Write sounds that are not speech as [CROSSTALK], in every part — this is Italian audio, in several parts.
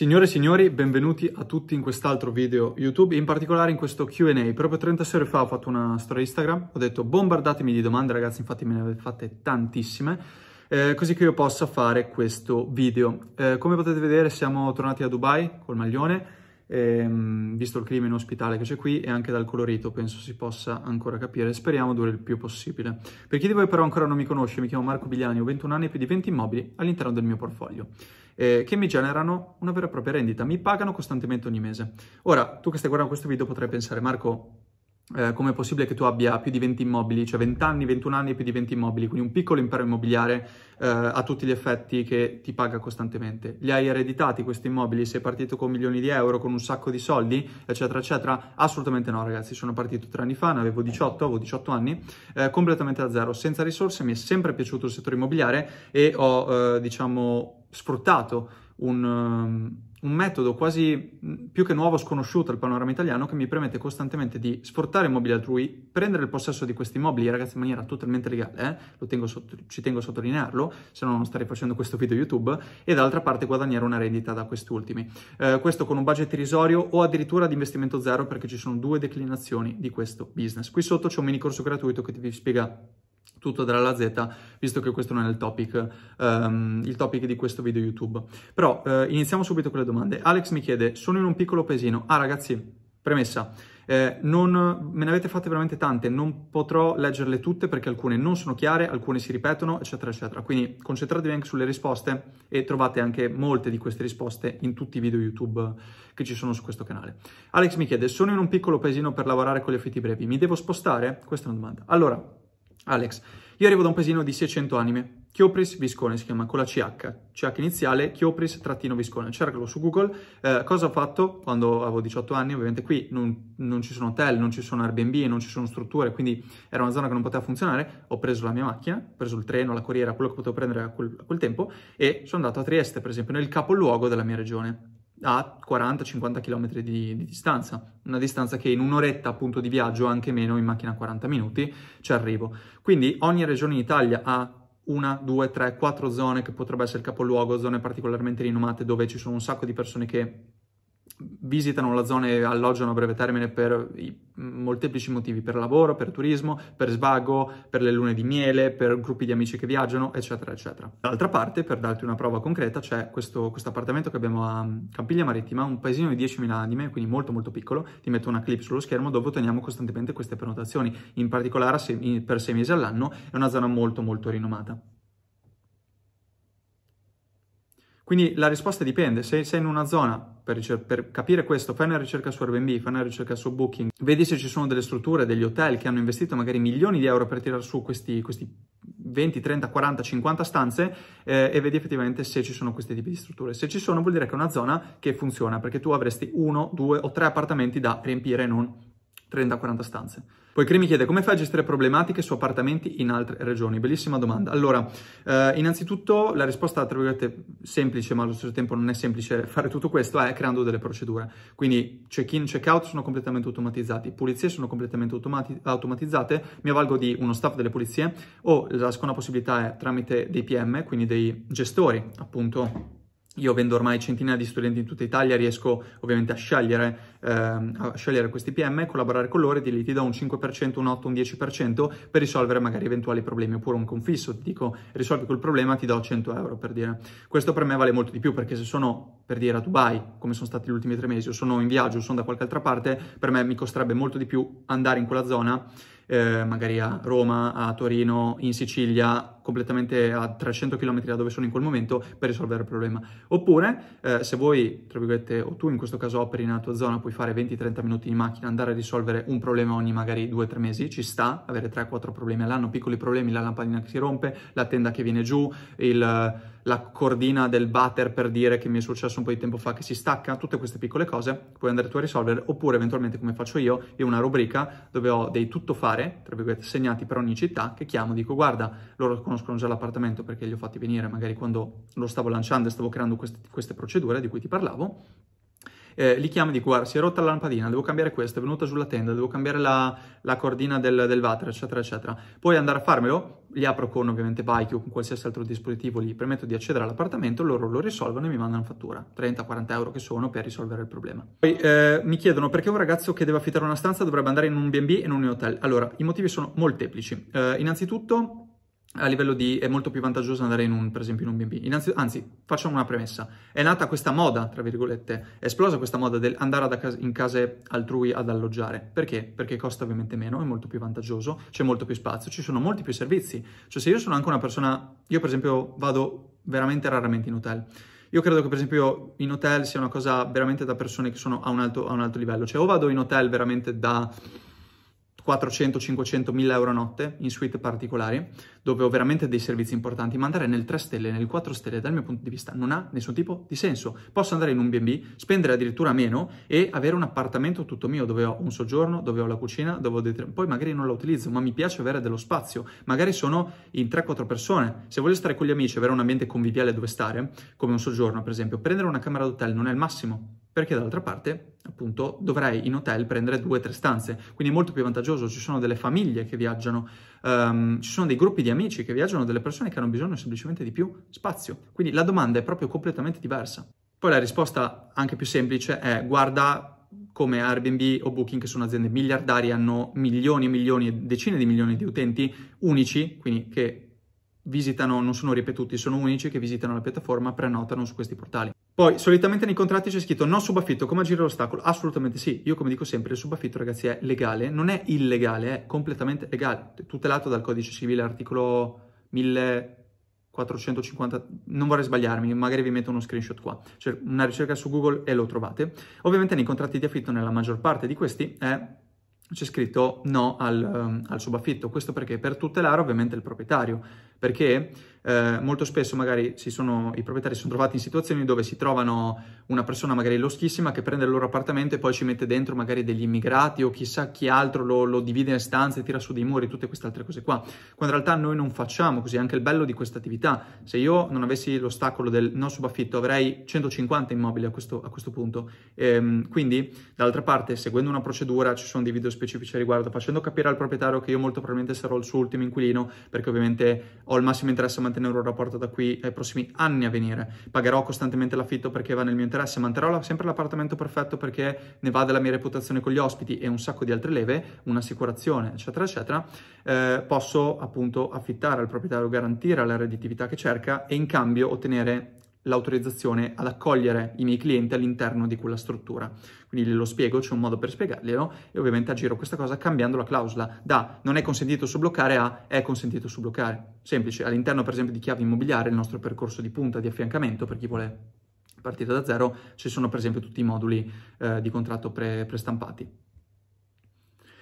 Signore e signori, benvenuti a tutti in quest'altro video YouTube, in particolare in questo Q&A. Proprio 36 ore fa ho fatto una storia Instagram, ho detto bombardatemi di domande, ragazzi, infatti me ne avete fatte tantissime, eh, così che io possa fare questo video. Eh, come potete vedere siamo tornati a Dubai col maglione, ehm, visto il clima inospitale che c'è qui e anche dal colorito penso si possa ancora capire, speriamo duri il più possibile. Per chi di voi però ancora non mi conosce, mi chiamo Marco Bigliani, ho 21 anni e più di 20 immobili all'interno del mio portfolio. Eh, che mi generano una vera e propria rendita, mi pagano costantemente ogni mese. Ora, tu che stai guardando questo video potrai pensare, Marco, eh, come è possibile che tu abbia più di 20 immobili, cioè 20 anni, 21 anni e più di 20 immobili, quindi un piccolo impero immobiliare eh, a tutti gli effetti che ti paga costantemente. Li hai ereditati questi immobili? Sei partito con milioni di euro, con un sacco di soldi, eccetera, eccetera? Assolutamente no, ragazzi. Sono partito tre anni fa, ne avevo 18, avevo 18 anni, eh, completamente da zero, senza risorse. Mi è sempre piaciuto il settore immobiliare e ho, eh, diciamo, sfruttato un, um, un, metodo quasi mm, più che nuovo sconosciuto al panorama italiano che mi permette costantemente di sfruttare immobili altrui, prendere il possesso di questi immobili, ragazzi, in maniera totalmente legale, eh? tengo sotto, ci tengo a sottolinearlo, se no non starei facendo questo video YouTube, e dall'altra parte guadagnare una rendita da questi ultimi. Eh, questo con un budget irrisorio o addirittura di investimento zero perché ci sono due declinazioni di questo business. Qui sotto c'è un mini corso gratuito che vi spiega tutto dalla Z, visto che questo non è il topic, um, il topic di questo video YouTube. Però uh, iniziamo subito con le domande. Alex mi chiede, sono in un piccolo paesino. Ah ragazzi, premessa, eh, non, me ne avete fatte veramente tante, non potrò leggerle tutte perché alcune non sono chiare, alcune si ripetono, eccetera, eccetera. Quindi concentratevi anche sulle risposte e trovate anche molte di queste risposte in tutti i video YouTube che ci sono su questo canale. Alex mi chiede, sono in un piccolo paesino per lavorare con gli affitti brevi, mi devo spostare? Questa è una domanda. Allora, Alex, io arrivo da un paesino di 600 anime, Chiopris Viscone si chiama con la CH, CH iniziale, Chiopris-Viscone, cercalo su Google. Eh, cosa ho fatto quando avevo 18 anni? Ovviamente qui non, non, ci sono hotel, non ci sono Airbnb, non ci sono strutture, quindi era una zona che non poteva funzionare. Ho preso la mia macchina, ho preso il treno, la corriera, quello che potevo prendere a quel, a quel tempo e sono andato a Trieste, per esempio, nel capoluogo della mia regione a 40-50 km di, di, distanza, una distanza che in un'oretta appunto di viaggio, anche meno, in macchina 40 minuti, ci arrivo. Quindi ogni regione in Italia ha una, due, tre, quattro zone che potrebbe essere il capoluogo, zone particolarmente rinomate dove ci sono un sacco di persone che visitano la zona e alloggiano a breve termine per molteplici motivi, per lavoro, per turismo, per svago, per le lune di miele, per gruppi di amici che viaggiano, eccetera, eccetera. Dall'altra parte, per darti una prova concreta, c'è questo, questo appartamento che abbiamo a Campiglia Marittima, un paesino di 10.000 anime, quindi molto molto piccolo, ti metto una clip sullo schermo dove otteniamo costantemente queste prenotazioni, in particolare per sei mesi all'anno, è una zona molto molto rinomata. Quindi la risposta dipende, se sei in una zona, per, per, capire questo, fai una ricerca su Airbnb, fai una ricerca su Booking, vedi se ci sono delle strutture, degli hotel che hanno investito magari milioni di euro per tirare su questi, questi 20, 30, 40, 50 stanze eh, e vedi effettivamente se ci sono questi tipi di strutture. Se ci sono vuol dire che è una zona che funziona, perché tu avresti uno, due o tre appartamenti da riempire, non 30-40 stanze. Poi Cri mi chiede come fai a gestire problematiche su appartamenti in altre regioni? Bellissima domanda. Allora, eh, innanzitutto la risposta, tra virgolette, semplice, ma allo stesso tempo non è semplice fare tutto questo, è creando delle procedure. Quindi check-in, check-out sono completamente automatizzati, pulizie sono completamente automati- automatizzate, mi avvalgo di uno staff delle pulizie o la seconda possibilità è tramite dei PM, quindi dei gestori, appunto, io vendo ormai centinaia di studenti in tutta Italia, riesco ovviamente a scegliere, ehm, a scegliere questi PM, collaborare con loro e ti, ti do un 5%, un 8%, un 10% per risolvere magari eventuali problemi oppure un confisso, ti dico risolvi quel problema, ti do 100 euro per dire. Questo per me vale molto di più perché se sono per dire a Dubai, come sono stati gli ultimi tre mesi, o sono in viaggio o sono da qualche altra parte, per me mi costerebbe molto di più andare in quella zona eh, magari a Roma, a Torino, in Sicilia, completamente a 300 km da dove sono in quel momento per risolvere il problema. Oppure, eh, se voi, tra virgolette, o tu in questo caso operi nella tua zona, puoi fare 20-30 minuti in macchina, andare a risolvere un problema ogni magari 2-3 mesi, ci sta, avere 3-4 problemi all'anno, piccoli problemi, la lampadina che si rompe, la tenda che viene giù, il la cordina del butter per dire che mi è successo un po' di tempo fa che si stacca, tutte queste piccole cose puoi andare tu a risolvere oppure eventualmente come faccio io, io ho una rubrica dove ho dei tuttofare, tra virgolette segnati per ogni città che chiamo, dico guarda loro conoscono già l'appartamento perché li ho fatti venire magari quando lo stavo lanciando e stavo creando queste, queste procedure di cui ti parlavo eh, li chiami e dico guarda si è rotta la lampadina, devo cambiare questo, è venuta sulla tenda, devo cambiare la, la cordina del, del water, eccetera, eccetera. Puoi andare a farmelo, li apro con ovviamente Bike o con qualsiasi altro dispositivo, gli permetto di accedere all'appartamento, loro lo risolvono e mi mandano fattura, 30-40 euro che sono per risolvere il problema. Poi eh, mi chiedono perché un ragazzo che deve affittare una stanza dovrebbe andare in un B&B e non in un hotel. Allora, i motivi sono molteplici. Eh, innanzitutto a livello di è molto più vantaggioso andare in un, per esempio, in un B&B. anzi, facciamo una premessa. È nata questa moda, tra virgolette, è esplosa questa moda del andare casa, in case altrui ad alloggiare. Perché? Perché costa ovviamente meno, è molto più vantaggioso, c'è molto più spazio, ci sono molti più servizi. Cioè se io sono anche una persona, io per esempio vado veramente raramente in hotel. Io credo che per esempio in hotel sia una cosa veramente da persone che sono a un alto, a un alto livello. Cioè o vado in hotel veramente da 400, 500, 1000 euro a notte in suite particolari, dove ho veramente dei servizi importanti, ma andare nel 3 stelle, nel 4 stelle, dal mio punto di vista, non ha nessun tipo di senso. Posso andare in un B&B, spendere addirittura meno e avere un appartamento tutto mio, dove ho un soggiorno, dove ho la cucina, dove ho dei... poi magari non la utilizzo, ma mi piace avere dello spazio. Magari sono in 3-4 persone. Se voglio stare con gli amici, avere un ambiente conviviale dove stare, come un soggiorno per esempio, prendere una camera d'hotel non è il massimo perché dall'altra parte, appunto, dovrei in hotel prendere due o tre stanze, quindi è molto più vantaggioso, ci sono delle famiglie che viaggiano, um, ci sono dei gruppi di amici che viaggiano, delle persone che hanno bisogno semplicemente di più spazio, quindi la domanda è proprio completamente diversa. Poi la risposta anche più semplice è guarda come Airbnb o Booking, che sono aziende miliardarie, hanno milioni e milioni, decine di milioni di utenti unici, quindi che visitano, non sono ripetuti, sono unici che visitano la piattaforma, prenotano su questi portali. Poi, solitamente nei contratti c'è scritto no subaffitto, come agire l'ostacolo? Assolutamente sì. Io, come dico sempre, il subaffitto, ragazzi, è legale, non è illegale, è completamente legale, tutelato dal codice civile, articolo 1450, non vorrei sbagliarmi, magari vi metto uno screenshot qua. Cioè, una ricerca su Google e lo trovate. Ovviamente nei contratti di affitto, nella maggior parte di questi, è c'è scritto no al, um, al, subaffitto. Questo perché? Per tutelare ovviamente il proprietario, perché eh, molto spesso magari sono, i proprietari si sono trovati in situazioni dove si trovano una persona magari loschissima che prende il loro appartamento e poi ci mette dentro magari degli immigrati o chissà chi altro lo, lo divide in stanze, tira su dei muri, tutte queste altre cose qua. Quando in realtà noi non facciamo così, anche il bello di questa attività. Se io non avessi l'ostacolo del no subaffitto avrei 150 immobili a questo, a questo punto. Ehm, quindi dall'altra parte seguendo una procedura ci sono dei video specifici a riguardo, facendo capire al proprietario che io molto probabilmente sarò il suo ultimo inquilino perché ovviamente ho il massimo interesse a mantenere un rapporto da qui ai prossimi anni a venire. Pagherò costantemente l'affitto perché va nel mio interesse, manterrò sempre l'appartamento perfetto perché ne va della mia reputazione con gli ospiti e un sacco di altre leve, un'assicurazione, eccetera, eccetera. Eh, posso appunto affittare al proprietario, garantire la redditività che cerca e in cambio ottenere l'autorizzazione ad accogliere i miei clienti all'interno di quella struttura. Quindi glielo spiego, c'è un modo per spiegarglielo e ovviamente aggiro questa cosa cambiando la clausola da non è consentito subloccare a è consentito subloccare. Semplice, all'interno per esempio di chiave immobiliare, il nostro percorso di punta, di affiancamento per chi vuole partire da zero, ci sono per esempio tutti i moduli eh, di contratto pre- prestampati.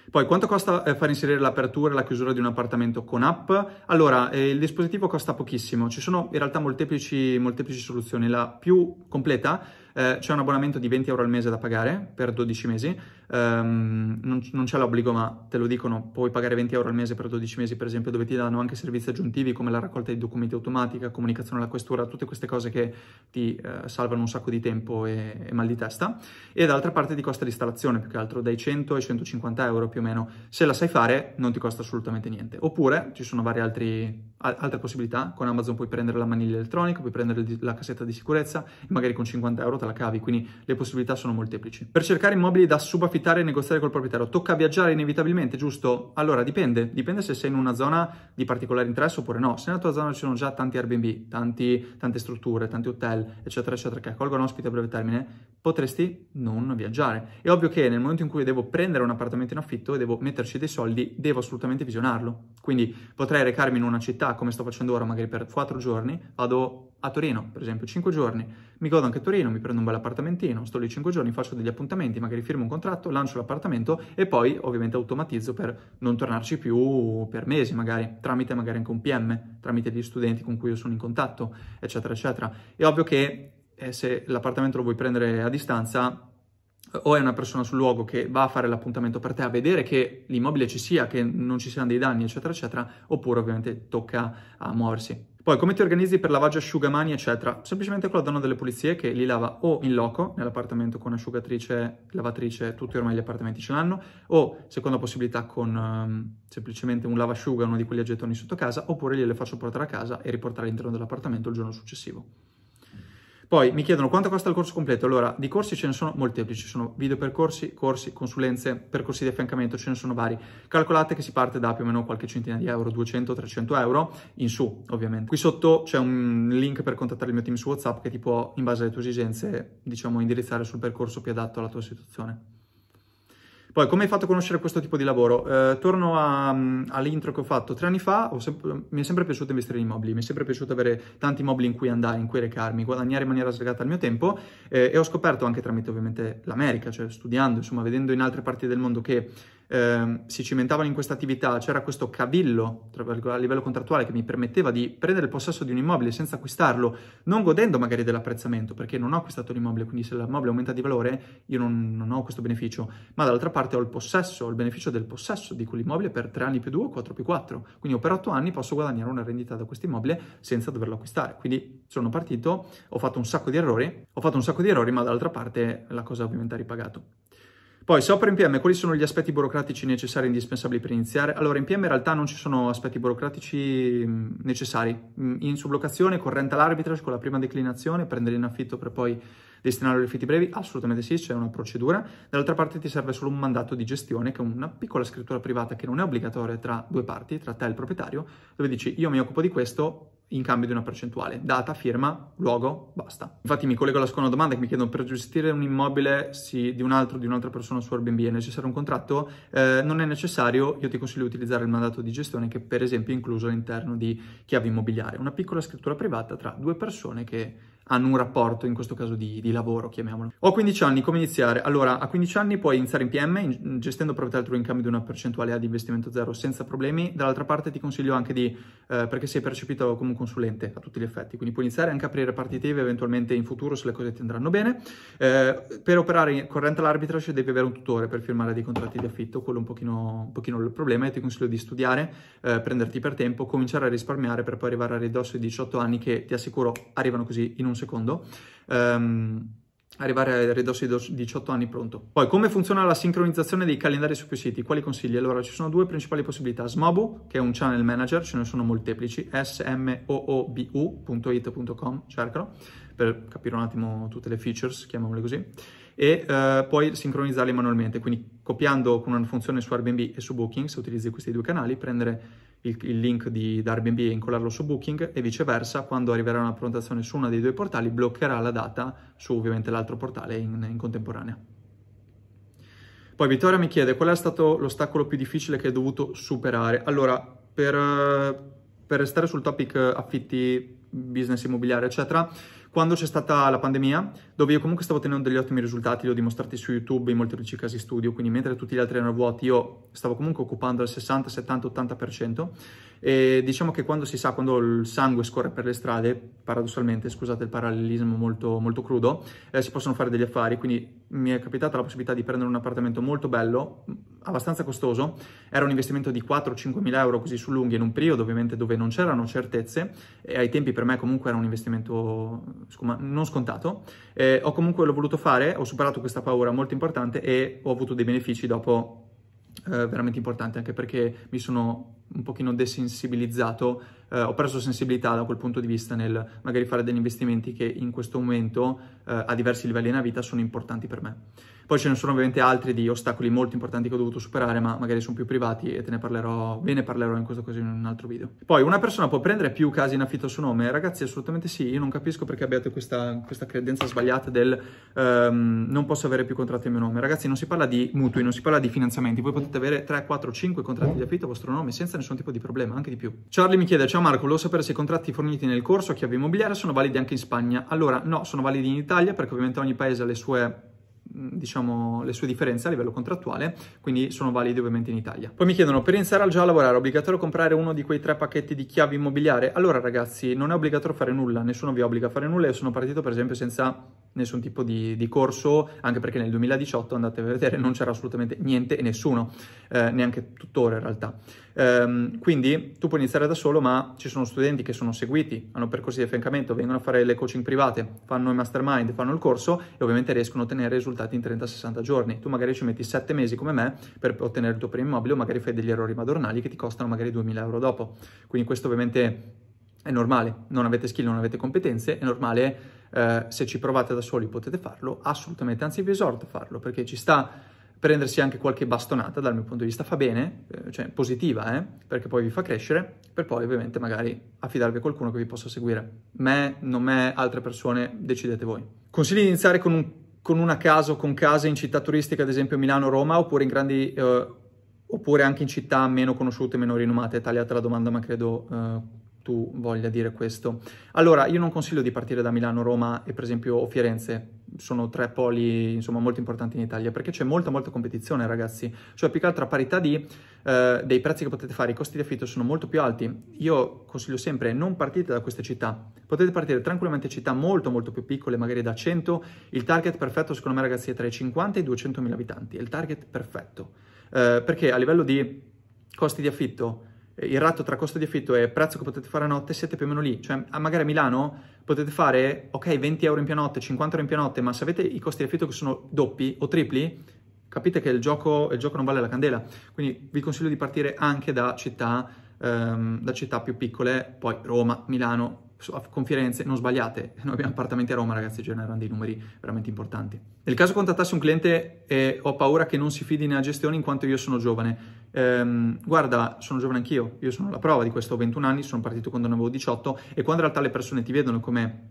Poi quanto costa eh, far inserire l'apertura e la chiusura di un appartamento con app? Allora, eh, il dispositivo costa pochissimo, ci sono in realtà molteplici, molteplici soluzioni. La più completa eh, c'è un abbonamento di 20 euro al mese da pagare per 12 mesi, um, non, non, c'è l'obbligo ma te lo dicono, puoi pagare 20 euro al mese per 12 mesi per esempio dove ti danno anche servizi aggiuntivi come la raccolta di documenti automatica, comunicazione alla questura, tutte queste cose che ti eh, salvano un sacco di tempo e, e mal di testa. E d'altra parte ti costa l'installazione più che altro dai 100 ai 150 euro più o meno, se la sai fare non ti costa assolutamente niente, oppure ci sono varie altri, altre possibilità, con Amazon puoi prendere la maniglia elettronica, puoi prendere la cassetta di sicurezza e magari con 50 euro te la cavi, quindi le possibilità sono molteplici. Per cercare immobili da subaffittare e negoziare col proprietario, tocca viaggiare inevitabilmente, giusto? Allora dipende, dipende se sei in una zona di particolare interesse oppure no. Se nella tua zona ci sono già tanti Airbnb, tanti, tante strutture, tanti hotel, eccetera, eccetera, che accolgono ospiti a breve termine, potresti non viaggiare. È ovvio che nel momento in cui devo prendere un appartamento in affitto e devo metterci dei soldi, devo assolutamente visionarlo. Quindi potrei recarmi in una città come sto facendo ora, magari per quattro giorni, vado a Torino, per esempio, 5 giorni, mi godo anche a Torino, mi prendo un bel appartamentino, sto lì 5 giorni, faccio degli appuntamenti, magari firmo un contratto, lancio l'appartamento e poi ovviamente automatizzo per non tornarci più per mesi, magari tramite magari anche un PM, tramite gli studenti con cui io sono in contatto, eccetera, eccetera. È ovvio che eh, se l'appartamento lo vuoi prendere a distanza, o è una persona sul luogo che va a fare l'appuntamento per te a vedere che l'immobile ci sia, che non ci siano dei danni, eccetera, eccetera, oppure ovviamente tocca a muoversi. Poi come ti organizzi per lavaggio asciugamani, eccetera? Semplicemente con la donna delle pulizie che li lava o in loco, nell'appartamento con asciugatrice, lavatrice, tutti ormai gli appartamenti ce l'hanno, o seconda possibilità con um, semplicemente un lavasciuga, uno di quegli a gettoni sotto casa, oppure gliele faccio portare a casa e riportare all'interno dell'appartamento il giorno successivo. Poi mi chiedono quanto costa il corso completo. Allora, di corsi ce ne sono molteplici, sono video percorsi, corsi, consulenze, percorsi di affiancamento, ce ne sono vari. Calcolate che si parte da più o meno qualche centinaia di euro, 200-300 euro, in su ovviamente. Qui sotto c'è un link per contattare il mio team su WhatsApp che ti può, in base alle tue esigenze, diciamo, indirizzare sul percorso più adatto alla tua situazione. Poi, come hai fatto a conoscere questo tipo di lavoro? Eh, torno a, mm, all'intro che ho fatto tre anni fa, sempre, mi è sempre piaciuto investire in immobili, mi è sempre piaciuto avere tanti immobili in cui andare, in cui recarmi, guadagnare in maniera slegata al mio tempo eh, e ho scoperto anche tramite ovviamente l'America, cioè studiando, insomma, vedendo in altre parti del mondo che eh, si cimentavano in questa attività, c'era questo cavillo a livello contrattuale che mi permetteva di prendere il possesso di un immobile senza acquistarlo, non godendo magari dell'apprezzamento, perché non ho acquistato l'immobile, quindi se l'immobile aumenta di valore io non, non ho questo beneficio, ma dall'altra parte ho il possesso, ho il beneficio del possesso di quell'immobile per 3 anni più 2 o 4 più 4, quindi per 8 anni posso guadagnare una rendita da questo immobile senza doverlo acquistare, quindi sono partito, ho fatto un sacco di errori, ho fatto un sacco di errori, ma dall'altra parte la cosa ovviamente ha ripagato. Poi, se opero in PM, quali sono gli aspetti burocratici necessari e indispensabili per iniziare? Allora, in PM in realtà non ci sono aspetti burocratici necessari. In sublocazione, con rental arbitrage, con la prima declinazione, prendere in affitto per poi destinarlo ai rifiuti brevi, assolutamente sì, c'è una procedura. Dall'altra parte ti serve solo un mandato di gestione, che è una piccola scrittura privata che non è obbligatoria tra due parti, tra te e il proprietario, dove dici io mi occupo di questo, in cambio di una percentuale. Data, firma, luogo, basta. Infatti mi collego alla seconda domanda che mi chiedono per gestire un immobile sì, di un altro, di un'altra persona su Airbnb è necessario un contratto? Eh, non è necessario, io ti consiglio di utilizzare il mandato di gestione che per esempio è incluso all'interno di chiave immobiliare, una piccola scrittura privata tra due persone che hanno un rapporto, in questo caso di, di, lavoro, chiamiamolo. Ho 15 anni, come iniziare? Allora, a 15 anni puoi iniziare in PM, in, gestendo proprietà altrui in cambio di una percentuale A di investimento zero senza problemi. Dall'altra parte ti consiglio anche di, eh, perché sei percepito come un consulente a tutti gli effetti, quindi puoi iniziare anche a aprire partite eventualmente in futuro se le cose ti andranno bene. Eh, per operare con rental arbitrage devi avere un tutore per firmare dei contratti di affitto, quello è un pochino, un pochino il problema e ti consiglio di studiare, eh, prenderti per tempo, cominciare a risparmiare per poi arrivare a ridosso di 18 anni che ti assicuro arrivano così in un secondo um, arrivare a ridosso di 18 anni pronto. Poi, come funziona la sincronizzazione dei calendari su più siti? Quali consigli? Allora, ci sono due principali possibilità. Smobu, che è un channel manager, ce ne sono molteplici, smoobu.it.com, cercalo, per capire un attimo tutte le features, chiamiamole così, e uh, poi sincronizzarli manualmente, quindi copiando con una funzione su Airbnb e su Booking, se utilizzi questi due canali, prendere il, il link di, da Airbnb e incollarlo su Booking e viceversa, quando arriverà una prenotazione su uno dei due portali, bloccherà la data su ovviamente l'altro portale in, in contemporanea. Poi Vittoria mi chiede qual è stato l'ostacolo più difficile che hai dovuto superare. Allora, per, per restare sul topic affitti, business immobiliare, eccetera, quando c'è stata la pandemia, dove io comunque stavo ottenendo degli ottimi risultati, li ho dimostrati su YouTube in molteplici casi studio, quindi mentre tutti gli altri erano vuoti, io stavo comunque occupando il 60, 70, 80%. E diciamo che quando si sa, quando il sangue scorre per le strade, paradossalmente, scusate il parallelismo molto, molto crudo, eh, si possono fare degli affari, quindi mi è capitata la possibilità di prendere un appartamento molto bello, abbastanza costoso, era un investimento di 4-5 mila euro così su lunghi in un periodo ovviamente dove non c'erano certezze e ai tempi per me comunque era un investimento non scontato, eh, ho comunque l'ho voluto fare, ho superato questa paura molto importante e ho avuto dei benefici dopo eh, veramente importanti anche perché mi sono un pochino desensibilizzato, eh, ho perso sensibilità da quel punto di vista nel magari fare degli investimenti che in questo momento eh, a diversi livelli nella vita sono importanti per me. Poi ce ne sono ovviamente altri di ostacoli molto importanti che ho dovuto superare, ma magari sono più privati e te ne parlerò, ve ne parlerò in questa occasione in un altro video. Poi una persona può prendere più casi in affitto a suo nome? Ragazzi, assolutamente sì. Io non capisco perché abbiate questa, questa credenza sbagliata del um, non posso avere più contratti a mio nome. Ragazzi, non si parla di mutui, non si parla di finanziamenti. Voi potete avere 3, 4, 5 contratti di affitto a vostro nome senza nessun tipo di problema, anche di più. Charlie mi chiede, ciao Marco, volevo sapere se i contratti forniti nel corso a chiave immobiliare sono validi anche in Spagna. Allora, no, sono validi in Italia perché ovviamente ogni paese ha le sue diciamo, le sue differenze a livello contrattuale, quindi sono validi ovviamente in Italia. Poi mi chiedono, per iniziare già a lavorare è obbligatorio comprare uno di quei tre pacchetti di chiavi immobiliare? Allora ragazzi, non è obbligatorio fare nulla, nessuno vi obbliga a fare nulla, io sono partito per esempio senza nessun tipo di, di, corso, anche perché nel 2018, andate a vedere, non c'era assolutamente niente e nessuno, eh, neanche tuttora in realtà. Um, quindi tu puoi iniziare da solo, ma ci sono studenti che sono seguiti, hanno percorsi di affiancamento, vengono a fare le coaching private, fanno il mastermind, fanno il corso e ovviamente riescono a ottenere risultati in 30-60 giorni. Tu magari ci metti 7 mesi come me per ottenere il tuo primo immobile o magari fai degli errori madornali che ti costano magari 2000 euro dopo. Quindi questo ovviamente è normale, non avete skill, non avete competenze, è normale eh, se ci provate da soli potete farlo, assolutamente, anzi vi esorto a farlo perché ci sta prendersi anche qualche bastonata dal mio punto di vista fa bene, eh, cioè positiva, eh, perché poi vi fa crescere, per poi ovviamente magari affidarvi a qualcuno che vi possa seguire. Me, non me, altre persone, decidete voi. Consiglio di iniziare con, un, con una casa o con case in città turistiche, ad esempio Milano, Roma, oppure in grandi... Eh, oppure anche in città meno conosciute, meno rinomate, tagliata la domanda, ma credo eh, tu voglia dire questo. Allora, io non consiglio di partire da Milano, Roma e per esempio Firenze, sono tre poli insomma molto importanti in Italia perché c'è molta molta competizione ragazzi, cioè più che altro a parità di, eh, dei prezzi che potete fare, i costi di affitto sono molto più alti. Io consiglio sempre non partite da queste città, potete partire tranquillamente da città molto molto più piccole, magari da 100, il target perfetto secondo me ragazzi è tra i 50 e i 200 mila abitanti, è il target perfetto, eh, perché a livello di costi di affitto il ratto tra costo di affitto e prezzo che potete fare a notte siete più o meno lì. Cioè, magari a Milano potete fare, ok, 20 euro in pianotte, 50 euro in pianotte, ma se avete i costi di affitto che sono doppi o tripli, capite che il gioco, il gioco non vale la candela. Quindi vi consiglio di partire anche da città, ehm, da città più piccole, poi Roma, Milano, con Firenze, non sbagliate, [LAUGHS] noi abbiamo appartamenti a Roma ragazzi, generano dei numeri veramente importanti. Nel caso contattassi un cliente e ho paura che non si fidi nella gestione in quanto io sono giovane, ehm, guarda, sono giovane anch'io, io sono la prova di questo, ho 21 anni, sono partito quando ne avevo 18 e quando in realtà le persone ti vedono come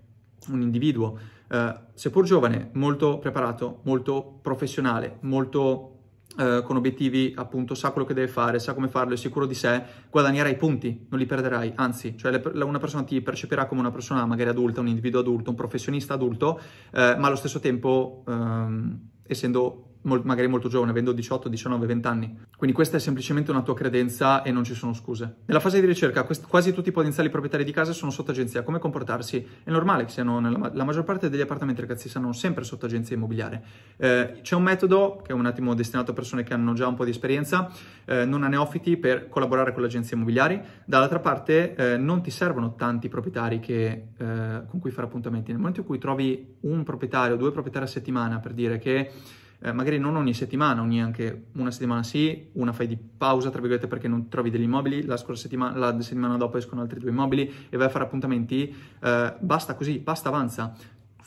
un individuo, eh, seppur giovane, molto preparato, molto professionale, molto eh, con obiettivi, appunto, sa quello che deve fare, sa come farlo, è sicuro di sé, guadagnerai punti, non li perderai, anzi, cioè le, una persona ti percepirà come una persona magari adulta, un individuo adulto, un professionista adulto, eh, ma allo stesso tempo, ehm, essendo magari molto giovane, avendo 18, 19, 20 anni. Quindi questa è semplicemente una tua credenza e non ci sono scuse. Nella fase di ricerca quasi tutti i potenziali proprietari di casa sono sotto agenzia. Come comportarsi? È normale che siano, nella, la maggior parte degli appartamenti ragazzi stanno sempre sotto agenzia immobiliare. Eh, c'è un metodo che è un attimo destinato a persone che hanno già un po' di esperienza, eh, non a neofiti, per collaborare con le agenzie immobiliari. Dall'altra parte eh, non ti servono tanti proprietari che, eh, con cui fare appuntamenti. Nel momento in cui trovi un proprietario, due proprietari a settimana per dire che eh, magari non ogni settimana, ogni anche una settimana sì, una fai di pausa, tra virgolette, perché non trovi degli immobili, la scorsa settimana, la settimana dopo escono altri due immobili e vai a fare appuntamenti, eh, basta così, basta, avanza.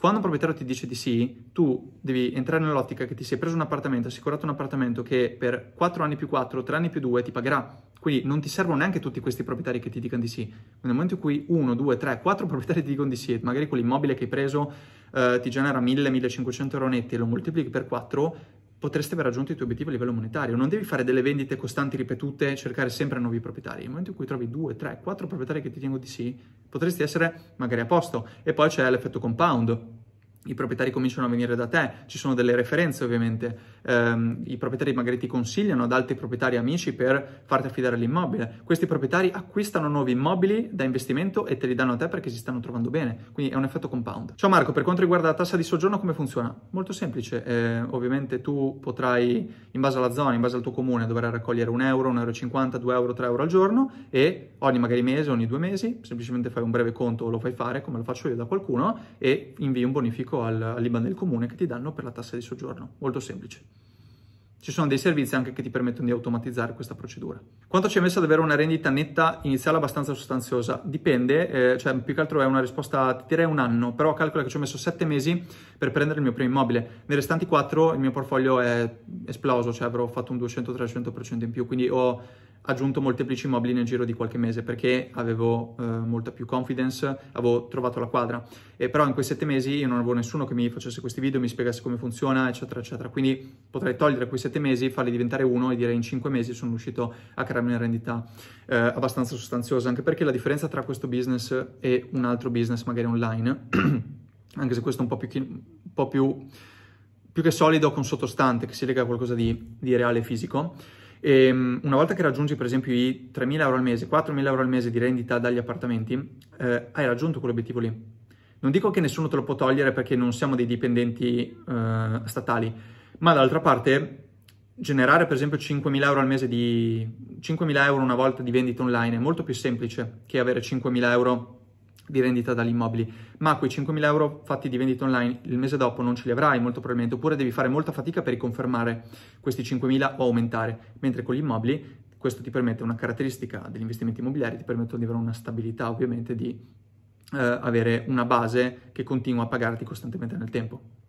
Quando un proprietario ti dice di sì, tu devi entrare nell'ottica che ti sei preso un appartamento, assicurato un appartamento che per 4 anni più 4, 3 anni più 2 ti pagherà. Quindi non ti servono neanche tutti questi proprietari che ti dicono di sì. Nel momento in cui 1, 2, 3, 4 proprietari ti dicono di sì, magari quell'immobile che hai preso eh, ti genera 1000-1500 euro netti e lo moltiplichi per 4, potresti aver raggiunto i tuoi obiettivi a livello monetario. Non devi fare delle vendite costanti, ripetute, cercare sempre nuovi proprietari. Nel momento in cui trovi 2, 3, 4 proprietari che ti dicono di sì, potresti essere magari a posto. E poi c'è l'effetto compound i proprietari cominciano a venire da te, ci sono delle referenze ovviamente, um, i proprietari magari ti consigliano ad altri proprietari amici per farti affidare l'immobile, questi proprietari acquistano nuovi immobili da investimento e te li danno a te perché si stanno trovando bene, quindi è un effetto compound. Ciao Marco, per quanto riguarda la tassa di soggiorno come funziona? Molto semplice, eh, ovviamente tu potrai in base alla zona, in base al tuo comune dovrai raccogliere un euro, un euro 50, due euro, tre euro al giorno e ogni magari mese, ogni due mesi, semplicemente fai un breve conto, lo fai fare come lo faccio io da qualcuno e invii un bonifico al, all'IBAN del comune che ti danno per la tassa di soggiorno. Molto semplice. Ci sono dei servizi anche che ti permettono di automatizzare questa procedura. Quanto ci è messo ad avere una rendita netta iniziale abbastanza sostanziosa? Dipende, eh, cioè più che altro è una risposta, ti direi un anno, però calcola che ci ho messo sette mesi per prendere il mio primo immobile. Nei restanti quattro il mio portfolio è esploso, cioè avrò fatto un 200-300% in più, quindi ho aggiunto molteplici immobili nel giro di qualche mese perché avevo eh, molta più confidence, avevo trovato la quadra. E però in quei sette mesi io non avevo nessuno che mi facesse questi video, mi spiegasse come funziona, eccetera, eccetera. Quindi potrei togliere quei sette mesi, farli diventare uno e dire in cinque mesi sono riuscito a crearmi una rendita eh, abbastanza sostanziosa, anche perché la differenza tra questo business e un altro business magari online, [CLEARS THROAT] anche se questo è un po' più, un po più, più che solido con sottostante, che si lega a qualcosa di, di reale e fisico, e ehm, una volta che raggiungi per esempio i 3.000 euro al mese, 4.000 euro al mese di rendita dagli appartamenti, eh, hai raggiunto quell'obiettivo lì. Non dico che nessuno te lo può togliere perché non siamo dei dipendenti uh, statali, ma dall'altra parte generare per esempio 5.000 euro al mese di 5.000 euro una volta di vendita online è molto più semplice che avere 5.000 euro di rendita dagli immobili, ma quei 5.000 euro fatti di vendita online il mese dopo non ce li avrai molto probabilmente, oppure devi fare molta fatica per riconfermare questi 5.000 o aumentare, mentre con gli immobili questo ti permette una caratteristica degli investimenti immobiliari, ti permettono di avere una stabilità ovviamente di eh, avere una base che continua a pagarti costantemente nel tempo.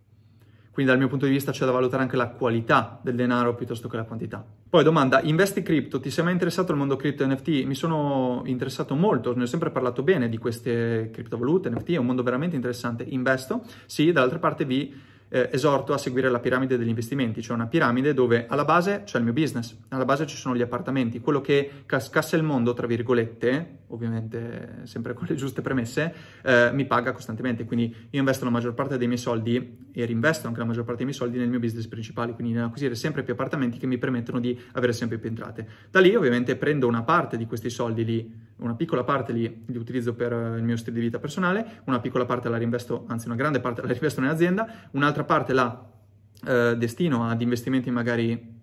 Quindi dal mio punto di vista c'è da valutare anche la qualità del denaro piuttosto che la quantità. Poi domanda, investi cripto, ti sei mai interessato al mondo cripto NFT? Mi sono interessato molto, ne ho sempre parlato bene di queste criptovalute, NFT, è un mondo veramente interessante. Investo, sì, dall'altra parte vi eh, esorto a seguire la piramide degli investimenti, cioè una piramide dove alla base c'è il mio business, alla base ci sono gli appartamenti, quello che cascasse il mondo, tra virgolette, ovviamente sempre con le giuste premesse, eh, mi paga costantemente, quindi io investo la maggior parte dei miei soldi e rinvesto anche la maggior parte dei miei soldi nel mio business principale, quindi nell'acquisire sempre più appartamenti che mi permettono di avere sempre più entrate. Da lì ovviamente prendo una parte di questi soldi lì, una piccola parte li, li utilizzo per il mio stile di vita personale, una piccola parte la reinvesto, anzi una grande parte [LAUGHS] la reinvesto nell'azienda, un'altra un'altra parte la eh, destino ad investimenti magari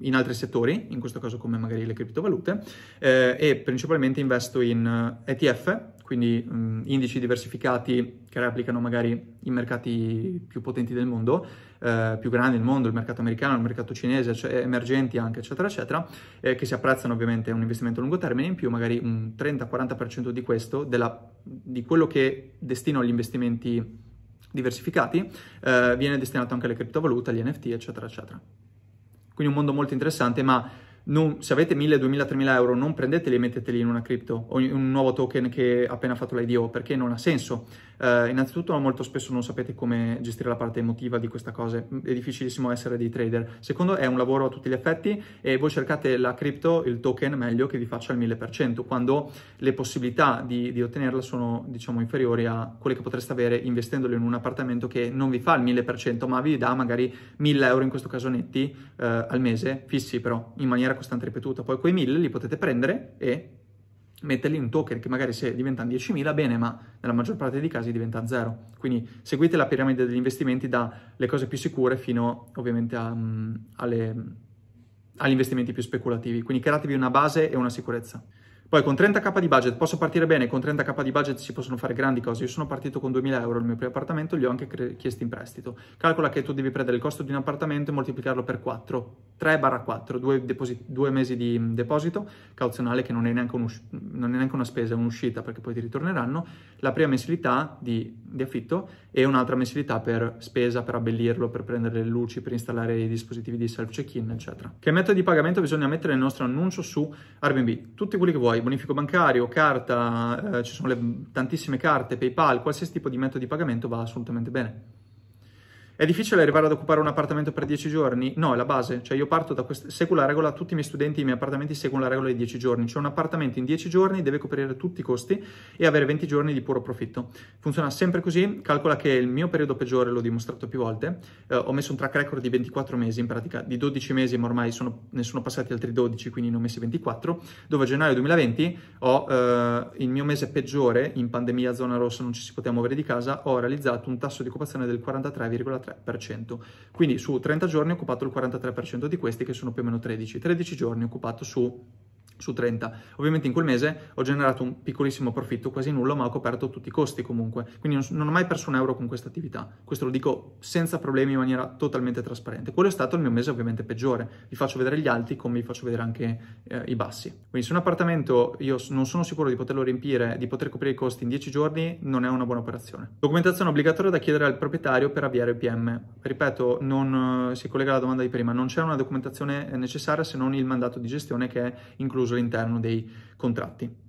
in altri settori, in questo caso come magari le criptovalute, eh, e principalmente investo in ETF, eh, quindi mh, indici diversificati che replicano magari i mercati più potenti del mondo, eh, più grandi del mondo, il mercato americano, il mercato cinese, cioè emergenti anche, eccetera, eccetera, eh, che si apprezzano ovviamente a un investimento a lungo termine, in più magari un 30-40% di questo, della, di quello che destino agli investimenti diversificati, eh, viene destinato anche alle criptovalute, agli NFT, eccetera, eccetera. Quindi un mondo molto interessante, ma non, se avete 1000, 2000, 3000 euro, non prendeteli e metteteli in una cripto o in un nuovo token che ha appena fatto l'IDO, perché non ha senso. Uh, innanzitutto molto spesso non sapete come gestire la parte emotiva di questa cosa, è difficilissimo essere dei trader. Secondo è un lavoro a tutti gli effetti e voi cercate la cripto, il token meglio che vi faccia il 1000%, quando le possibilità di, di ottenerla sono diciamo inferiori a quelle che potreste avere investendolo in un appartamento che non vi fa il 1000% ma vi dà magari 1000 euro in questo caso netti uh, al mese, fissi però, in maniera costante ripetuta. Poi quei 1000 li potete prendere e metterli in token che magari se diventano 10.000 bene, ma nella maggior parte dei casi diventa zero. Quindi seguite la piramide degli investimenti dalle cose più sicure fino ovviamente a, um, alle, agli investimenti più speculativi. Quindi createvi una base e una sicurezza. Poi con 30k di budget posso partire bene, con 30k di budget si possono fare grandi cose. Io sono partito con 2000 euro il mio primo appartamento, gli ho anche chiesto in prestito. Calcola che tu devi prendere il costo di un appartamento e moltiplicarlo per 4, 3-4, due, deposit- due mesi di deposito cauzionale che non è, neanche non è neanche una spesa, è un'uscita perché poi ti ritorneranno, la prima mensilità di, di affitto e un'altra mensilità per spesa, per abbellirlo, per prendere le luci, per installare i dispositivi di self check-in, eccetera. Che metodo di pagamento bisogna mettere nel nostro annuncio su Airbnb? Tutti quelli che vuoi bonifico bancario, carta, eh, ci sono le, tantissime carte, PayPal, qualsiasi tipo di metodo di pagamento va assolutamente bene. È difficile arrivare ad occupare un appartamento per 10 giorni? No, è la base. Cioè io parto da questa... Seguo la regola, tutti i miei studenti, i miei appartamenti seguono la regola dei 10 giorni. Cioè un appartamento in 10 giorni deve coprire tutti i costi e avere 20 giorni di puro profitto. Funziona sempre così. Calcola che il mio periodo peggiore, l'ho dimostrato più volte, eh, ho messo un track record di 24 mesi in pratica. Di 12 mesi, ma ormai sono, ne sono passati altri 12, quindi ne ho messi 24, dove a gennaio 2020 ho eh, il mio mese peggiore, in pandemia zona rossa non ci si poteva muovere di casa, ho realizzato un tasso di occupazione del 43,3%. 43%. Quindi su 30 giorni ho occupato il 43% di questi che sono più o meno 13. 13 giorni ho occupato su su 30. Ovviamente in quel mese ho generato un piccolissimo profitto, quasi nullo, ma ho coperto tutti i costi comunque. Quindi non, ho mai perso un euro con questa attività. Questo lo dico senza problemi in maniera totalmente trasparente. Quello è stato il mio mese ovviamente peggiore. Vi faccio vedere gli alti come vi faccio vedere anche eh, i bassi. Quindi se un appartamento io non sono sicuro di poterlo riempire, di poter coprire i costi in 10 giorni, non è una buona operazione. Documentazione obbligatoria da chiedere al proprietario per avviare il PM. Ripeto, non eh, si collega alla domanda di prima, non c'è una documentazione necessaria se non il mandato di gestione che è incluso all'interno dei contratti.